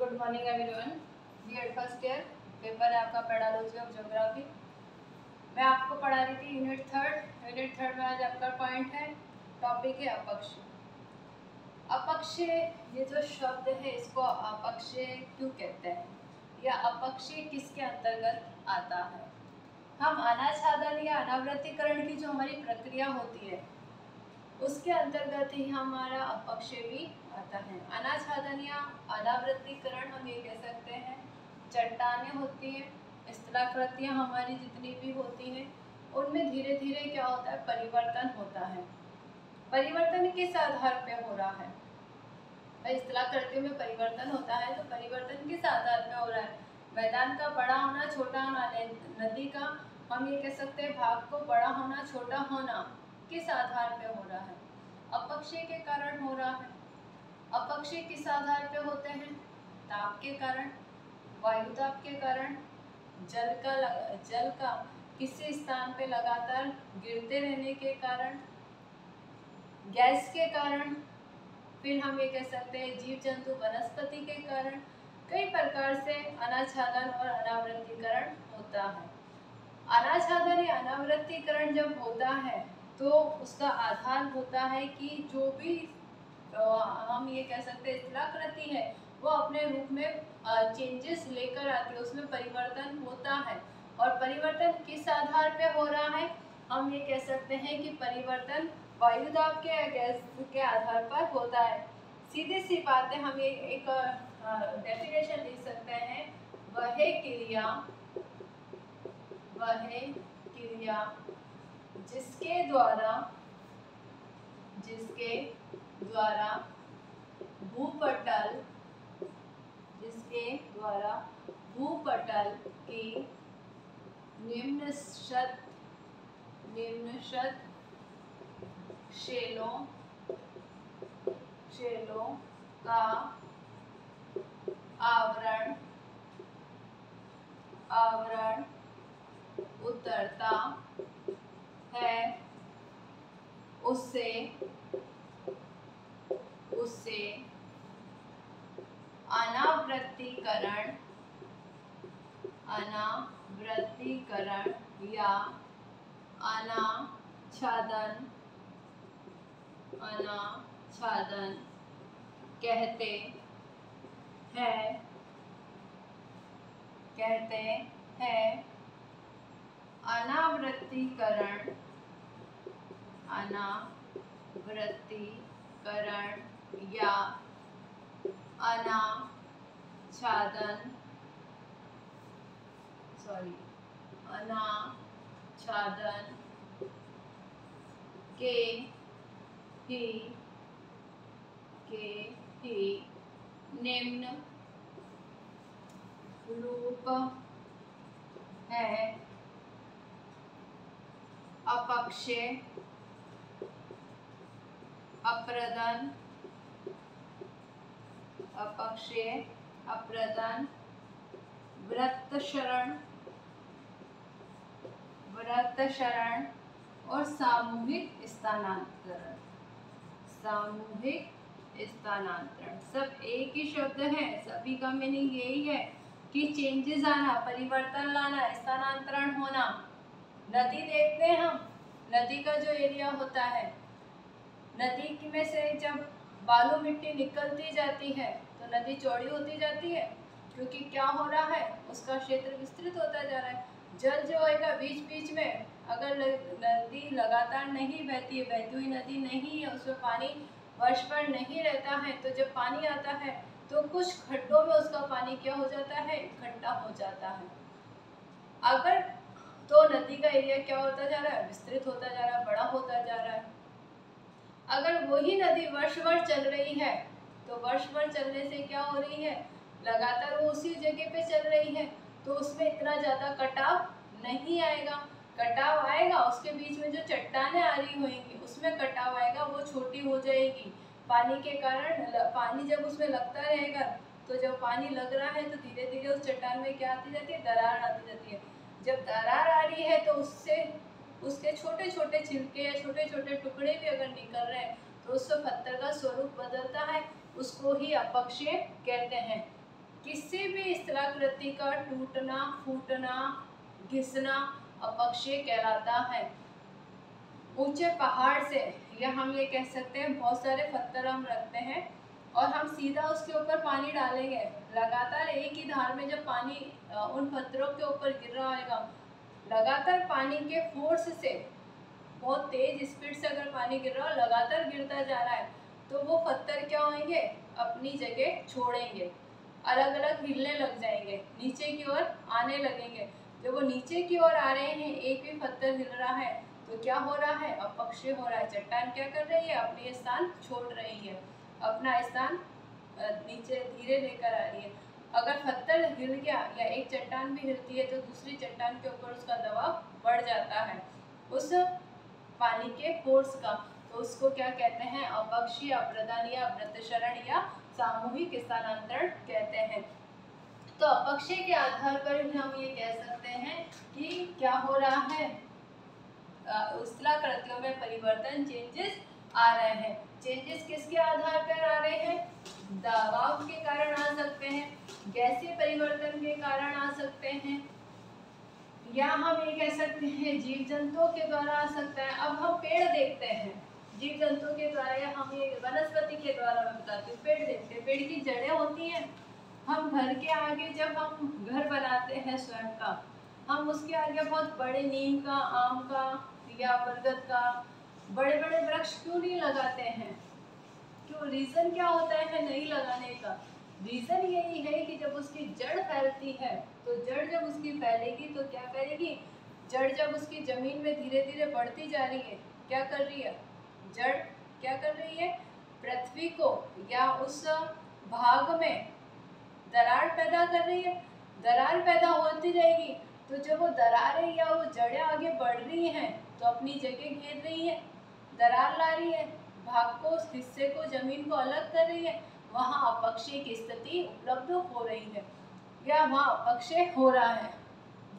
Good morning everyone BEd first year paper है आपका pedology of geography मैं आपको पढ़ा रही थी यूनिट थर्ड यूनिट थर्ड में आज आपका पॉइंट है. टॉपिक है अपक्ष अपक्ष ये जो शब्द है, इसको अपक्ष क्यों कहते हैं? या अपक्ष किसके अंतर्गत आता है? हम अनाच्छादन या अनावृत्तिकरण की जो हमारी प्रक्रिया होती है, उसके अंतर्गत ही हमारा अपक्ष भी आता है। अनाच्छादन या अनावृत्तिकरण हम ये कह सकते हैं। चट्टाने होती हैं, स्थलाकृतियाँ हमारी जितनी भी होती हैं, उनमें धीरे धीरे क्या होता है, परिवर्तन होता है। परिवर्तन किस आधार पे हो रहा है? स्थलाकृतियों में परिवर्तन होता है तो परिवर्तन किस आधार पे हो रहा है? मैदान का बड़ा होना, छोटा होना नदी का, हम ये कह सकते हैं, भाग को बड़ा होना, छोटा होना, किस आधार पे हो रहा है? अपक्षय के कारण हो रहा है। अपक्षय किस आधार पे होते हैं? ताप के कारण, वायु ताप के कारण, जल का जल का किसी स्थान पे लगातार गिरते रहने के कारण, गैस के कारण, फिर हम ये कह सकते हैं जीव जंतु वनस्पति के कारण, कई प्रकार से अनाच्छादन और अनावृत्तिकरण होता है। अनाच्छादन या अनावृत्तिकरण जब होता है तो उसका आधार होता है कि जो भी हम ये कह सकते हैं स्थलाकृति है। वो अपने रूप में चेंजेस लेकर आती है, उसमें परिवर्तन होता है। और परिवर्तन किस आधार पे हो रहा है? हम ये कह सकते हैं कि परिवर्तन वायुदाब के गैस के आधार पर होता है। सीधी सी बातें हम ये एक डेफिनेशन लिख सकते हैं। वह क्रिया वह क्रिया जिसके द्वारा, जिसके द्वारा भूपटल, जिसके द्वारा भूपटल की निम्न शत निम्न शत शेलों शेलों का आवरण आवरण उतरता है, उससे उससे अनावृत्तिकरण अनावृत्तिकरण या अनाच्छादन अनाच्छादन कहते हैं। कहते हैं। अनावृत्तिकरण अनावृत्तिकरण या अनाच्छादन सॉरी अनाच्छादन के ही के ही निम्न रूप है। अपक्षय अप्रदान अपक्षय अप्रदान व्रत शरण व्रत शरण और सामूहिक स्थानांतरण। सामूहिक स्थानांतरण। सब एक ही शब्द है, सभी का मीनिंग यही है कि चेंजेस आना, परिवर्तन लाना, स्थानांतरण होना। नदी देखते हैं हम। नदी का जो एरिया होता है, नदी में से जब बालू मिट्टी निकलती जाती है तो नदी चौड़ी होती जाती है, क्योंकि क्या हो रहा है, उसका क्षेत्र विस्तृत होता जा रहा है। जल जो होएगा बीच बीच में, अगर नदी लगातार नहीं बहती है, बहती हुई नदी नहीं है, उसमें पानी वर्ष पर नहीं रहता है तो जब पानी आता है तो कुछ खड्डों में उसका पानी क्या हो जाता है, इकट्ठा हो जाता है। अगर तो नदी का एरिया क्या होता जा रहा है, विस्तृत होता जा रहा है, बड़ा होता जा रहा है अगर वही नदी वर्ष भर चल रही है तो वर्ष भर चलने से क्या हो रही है? लगातार वो उसी जगह पे चल रही है तो उसमें इतना ज़्यादा कटाव नहीं आएगा। कटाव आएगा, उसके बीच में जो चट्टाने आ रही होंगी, उसमें कटाव आएगा, वो छोटी हो जाएगी। पानी के कारण पानी जब उसमें लगता रहेगा तो जब पानी लग रहा है तो धीरे धीरे उस चट्टान में क्या आती जाती है? दरार आती जाती है। जब दरार आ रही है तो उससे उसके छोटे छोटे छिलके या छोटे छोटे टुकड़े भी अगर निकल रहे हैं तो उससे पत्थर का स्वरूप बदलता है। उसको ही अपक्षय कहते हैं। किसी भी स्थलाकृति का टूटना, फूटना, घिसना अपक्षय कहलाता है। ऊँचे पहाड़ से, या हम ये कह सकते हैं, बहुत सारे पत्थर हम रखते हैं और हम सीधा उसके ऊपर पानी डालेंगे। लगातार एक ही धार में जब पानी उन पत्थरों के ऊपर गिर रहा होगा लगातार पानी के फोर्स से बहुत तेज स्पीड से अगर पानी गिर रहा हो लगातार गिरता जा रहा है तो वो पत्थर क्या होंगे अपनी जगह छोड़ेंगे। अलग अलग हिलने लग जाएँगे। नीचे की ओर आने लगेंगे। जब वो नीचे की ओर आ रहे हैं, एक भी पत्थर हिल रहा है तो क्या हो रहा है? अपक्षय हो रहा है। चट्टान क्या कर रही है? अपनी स्थान छोड़ रही है। अपना स्थान नीचे, धीरे लेकर आ रही है। अगर पत्थर हिल गया या एक चट्टान भी हिलती है तो दूसरी चट्टान के ऊपर उसका दबाव बढ़ जाता है। उस पानी के फोर्स का तो उसको क्या कहते हैं? अपक्षी अप्रदान या अव्रतशरण या सामूहिक स्थानांतरण कहते हैं। तो अपक्षय के आधार पर भी हम ये कह सकते हैं कि क्या हो रहा है? कृतियों में परिवर्तन चेंजेस आ रहे हैं। चेंजेस किसके आधार पर आ रहे हैं? दबाव के कारण आ सकते हैं, गैसीय परिवर्तन के कारण आ सकते हैं, या हम ये कह सकते हैं जीव जंतुओं के द्वारा आ सकता है। अब हम पेड़ देखते हैं। जीव जंतुओं के द्वारा या हम ये वनस्पति के द्वारा मैं बताती हूँ, पेड़ देखते हैं। पेड़ की जड़ें होती हैं। हम घर के आगे जब हम घर बनाते हैं स्वयं का, हम उसके आगे बहुत बड़े नीम का, आम का, या बरगद का बड़े बड़े वृक्ष क्यों नहीं लगाते हैं? क्यों रीज़न क्या होता है नहीं लगाने का? रीज़न यही है कि जब उसकी जड़ फैलती है तो जड़ जब उसकी फैलेगी तो क्या करेगी जड़ जब उसकी ज़मीन में धीरे धीरे बढ़ती जा रही है, क्या कर रही है? जड़ क्या कर रही है? पृथ्वी को या उस भाग में दरार पैदा कर रही है। दरार पैदा होती जाएगी तो जब वो दरारें या वो जड़ें आगे बढ़ रही हैं तो अपनी जगह घेर रही है, दरार ला रही है। भाग को हिस्से को, ज़मीन को अलग कर रही है। वहाँ अपक्षय की स्थिति उपलब्ध हो रही है। या वहाँ अपक्षय हो रहा है।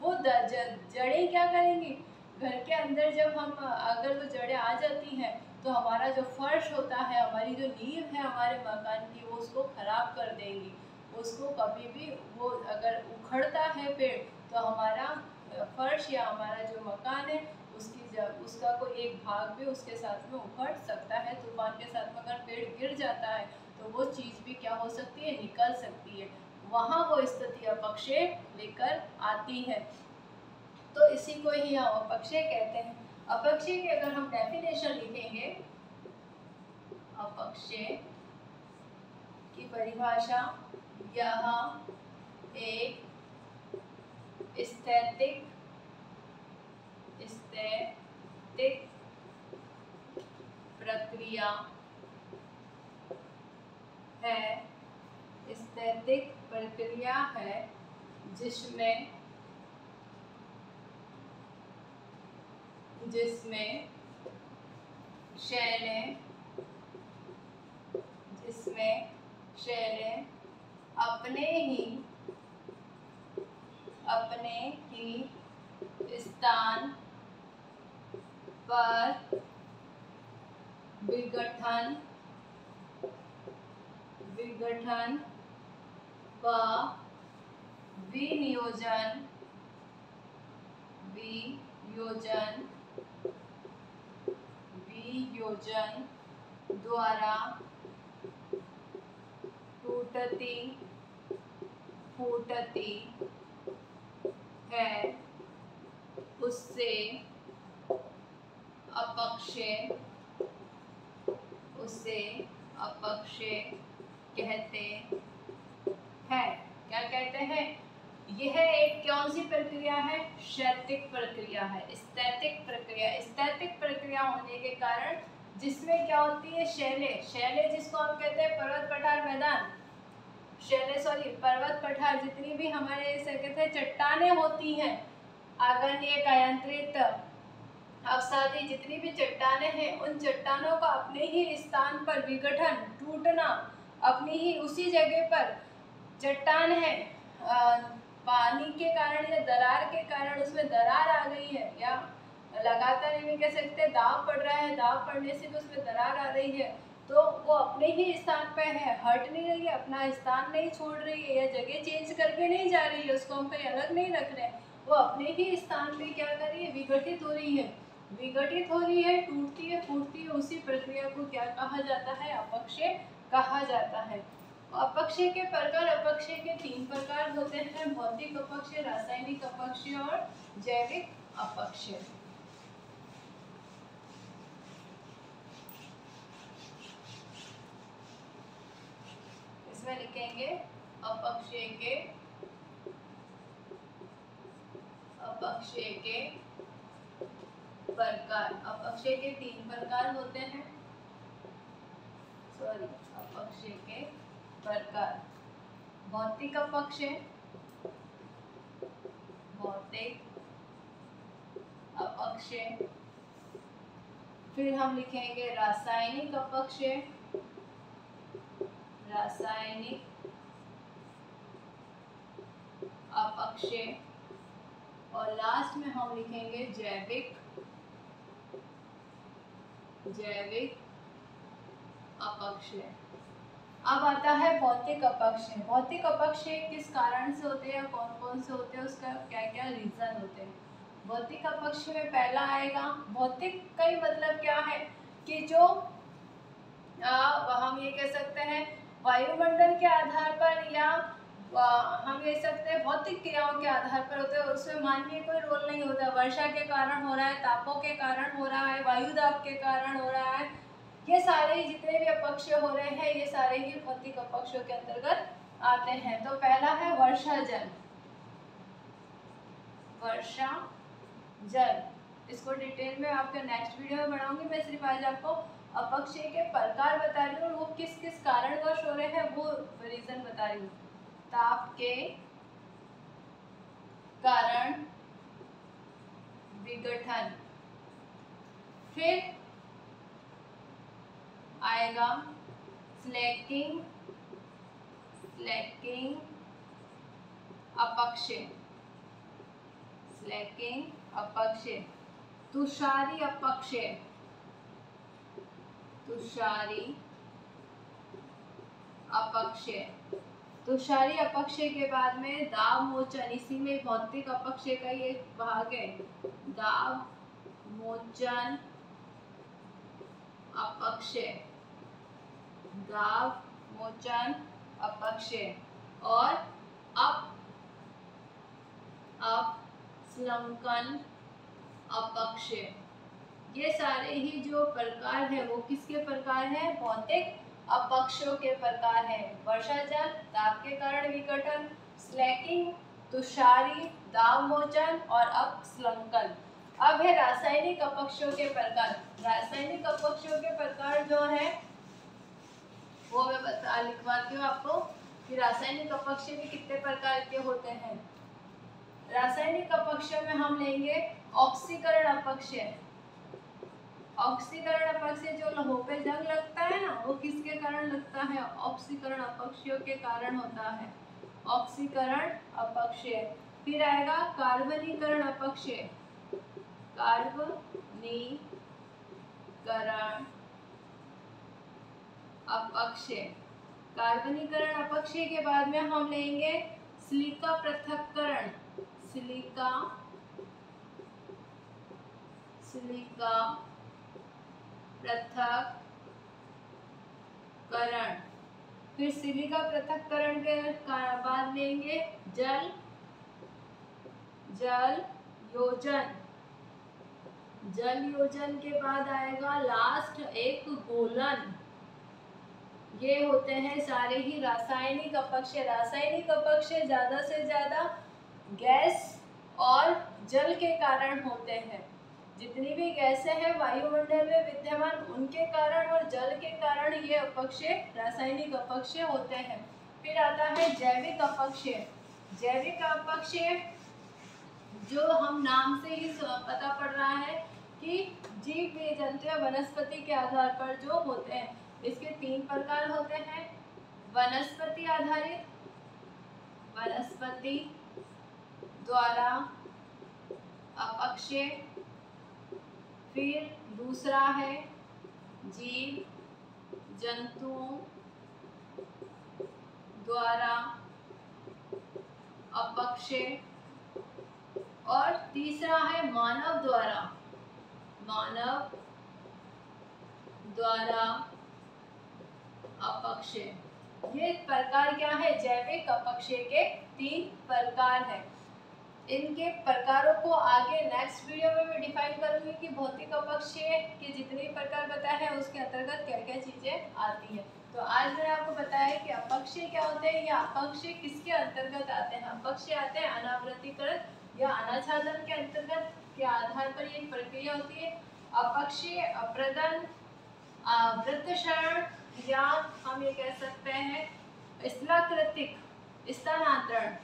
वो जड़ें क्या करेंगी? घर के अंदर जब हम, अगर वो जड़ें आ जाती हैं तो हमारा जो फर्श होता है, हमारी जो नींव है हमारे मकान की, वो उसको ख़राब कर देंगी। उसको कभी भी वो अगर उखड़ता है पेड़ तो हमारा फर्श या हमारा जो मकान है जब उसका कोई एक भाग भी उसके साथ में उखड़ सकता है, तूफ़ान के साथ में अगर पेड़ गिर जाता है तो वो चीज़ भी क्या हो सकती है? निकल सकती है। वहाँ वो स्थिति अपक्षय लेकर आती है। तो इसी को ही हम अपक्षय कहते हैं। अपक्षय की अगर हम डेफिनेशन लिखेंगे अपक्षय की परिभाषा यह एक स्थैतिक स्थैतिक प्रक्रिया है, स्थैतिक प्रक्रिया है, जिसमें जिसमें शैलें जिसमें शैलें अपने ही अपने ही स्थान पर विघटन विघटन व विनियोजन वियोजन वियोजन द्वारा टूटती फूटती है। उससे अपक्षय उसे अपक्षय कहते हैं। क्या कहते हैं? यह एक कौन सी प्रक्रिया है? शैतिक प्रक्रिया है। स्थैतिक प्रक्रिया। स्थैतिक प्रक्रिया होने के कारण जिसमें क्या होती है? शैले। शैले जिसको हम कहते हैं पर्वत पठार मैदान। शैले सॉरी पर्वत पठार। जितनी भी हमारे ऐसे कहते हैं, चट्टाने होती हैं। आगन्य कायांत्रित अवसादी जितनी भी चट्टाने हैं, उन चट्टानों का अपने ही स्थान पर विघटन, टूटना, अपनी ही उसी जगह पर चट्टान है। पानी के कारण या दरार के कारण उसमें दरार आ गई है, या लगातार ये कह सकते हैं दाव पड़ रहा है। दाव पड़ने से भी उसमें दरार आ रही है। तो वो अपने ही स्थान पर है, हट नहीं रही है, अपना स्थान नहीं छोड़ रही है, या जगह चेंज करके नहीं जा रही है, उसको हम कहीं अलग नहीं रख रहे हैं। वो अपने ही स्थान पे क्या कर रही है, विघटित हो रही है। विघटित हो रही है, टूटती है, फूटती है, उसी प्रक्रिया को क्या कहा जाता है? अपक्षय कहा जाता है। अपक्षय के प्रकार, अपक्षय के तीन प्रकार होते हैं, भौतिक अपक्षय, रासायनिक अपक्षय और जैविक अपक्षय। इसमें लिखेंगे, अपक्षय के अपक्षय के प्रकार अपक्षय के तीन प्रकार होते हैं। सॉरी अपक्षय के प्रकार भौतिक अपक्षय भौतिक अपक्षय फिर हम लिखेंगे रासायनिक अपक्षय रासायनिक अपक्षय और लास्ट में हम लिखेंगे जैविक जैविक अपक्षय अब आता है भौतिक अपक्षय भौतिक अपक्षय किस कारण से होते हैं कौन कौन से होते हैं उसका क्या क्या रीजन होते हैं? भौतिक अपक्षय में पहला आएगा भौतिक का ही मतलब क्या है कि जो आ, हम ये कह सकते हैं वायुमंडल के आधार पर या हम ये सकते भौतिक क्रियाओं के आधार पर होते हैं उसमें मानवीय कोई रोल नहीं होता। वर्षा के कारण हो रहा है, तापों के कारण हो रहा है वायु दाब के कारण हो रहा है। ये सारे जितने भी अपक्ष हो रहे हैं, ये सारे ही भौतिक अपक्षों के अंतर्गत आते हैं। तो पहला है वर्षा जल। वर्षा जल। इसको डिटेल में आपके नेक्स्ट वीडियो में बनाऊँगी। मैं सिर्फ़ आज आपको अपक्षय के प्रकार बता रही हूँ और वो किस किस कारणवश हो रहे हैं, वो रीजन बता रही हूँ। ताप के कारण विघटन। फिर आएगा स्लैकिंग स्लैकिंग अपक्षय स्लैकिंग अपक्षय तुषारी अपक्षय तुषारी अपक्षय तुषारी अपक्षय के बाद में दाव मोचन इसी में भौतिक अपक्षय का ये भाग है। दाव मोचन अपक्षय दाव मोचन अपक्षय और अप अप, स्लंकन अपक्षय ये सारे ही जो प्रकार है, वो किसके प्रकार है? भौतिक अपक्षों के प्रकार है। वर्षा जल ताप के कारण विकटन स्लैकिंग तुषारी दाव मोचन और अपस्लंकन अब है रासायनिक अपक्षों के प्रकार। रासायनिक अपक्षों के प्रकार जो है, वो मैं बता, लिखवाती हूँ आपको कि रासायनिक अपक्ष भी कितने प्रकार के होते हैं। रासायनिक अपक्ष में हम लेंगे ऑक्सीकरण अपक्ष ऑक्सीकरण अपक्ष जो लहो पे जंग लगता है ना, वो किसके कारण लगता है? ऑक्सीकरण अपक्षियों के कारण होता है। ऑक्सीकरण अपक्ष फिर आएगा कार्बनीकरण अपक्ष कार्बनीकरण अपक्षय कार्बनीकरण अपक्षय के बाद में हम लेंगे सिलिका पृथककरण। सिलिका सिलिका पृथककरण। फिर सिलिका पृथककरण के बाद लेंगे जल जल योजन। जल योजन के बाद आएगा लास्ट एक गोलन। ये होते हैं सारे ही रासायनिक अपक्ष। रासायनिक अपक्ष ज़्यादा से ज़्यादा गैस और जल के कारण होते हैं। जितनी भी गैसें हैं वायुमंडल में विद्यमान, उनके कारण और जल के कारण ये अपक्षय रासायनिक अपक्षय होते हैं। फिर आता है जैविक अपक्षय जैविक अपक्षय जो हम नाम से ही पता पड़ रहा है कि जीव जंतु या वनस्पति के आधार पर जो होते हैं, इसके तीन प्रकार होते हैं। वनस्पति आधारित, वनस्पति द्वारा अपक्षय फिर दूसरा है जीव जंतुओं द्वारा अपक्षय। और तीसरा है मानव द्वारा। मानव द्वारा अपक्षय। ये प्रकार क्या है? जैविक अपक्षय के तीन प्रकार है। इनके प्रकारों को आगे नेक्स्ट वीडियो में मैं डिफाइन करूँगी कि भौतिक अपक्षय के जितने प्रकार बताए हैं, उसके अंतर्गत क्या क्या चीज़ें आती हैं। तो आज मैंने आपको बताया कि अपक्षय क्या होते हैं, या अपक्षय किसके अंतर्गत आते हैं? अपक्षय आते हैं अनावृतिकरण या अनाच्छादन के अंतर्गत, के आधार पर ये प्रक्रिया होती है। अपक्षीय अप्रदन वृत्तशरण या हम ये कह सकते हैं, स्थलाकृतिक, स्थानांतरण।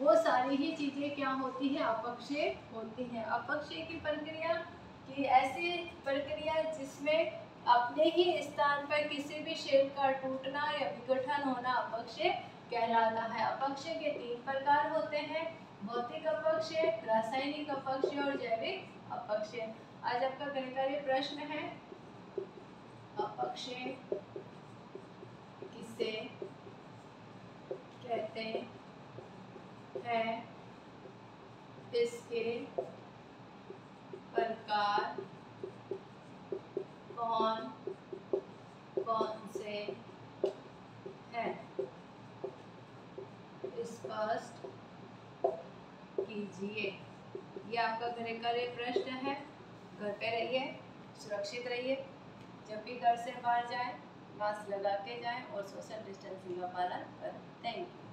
वो सारी ही चीज़ें क्या होती है? अपक्षय होती हैं। अपक्षय की प्रक्रिया की ऐसी प्रक्रिया जिसमें अपने ही स्थान पर किसी भी शेल का टूटना या विघटन होना अपक्षय कहलाता है। अपक्षय के तीन प्रकार होते हैं। भौतिक अपक्षय, रासायनिक अपक्षय और जैविक अपक्षय। आज आपका गणित प्रश्न है। अपक्षय किसे कहते है इसके प्रकार कौन कौन से हैं स्पष्ट कीजिए ये आपका घर का प्रश्न है। घर पे रहिए, सुरक्षित रहिए। जब भी घर से बाहर जाए, मास्क लगा के जाएँ और सोशल डिस्टेंसिंग का पालन करें। Thank you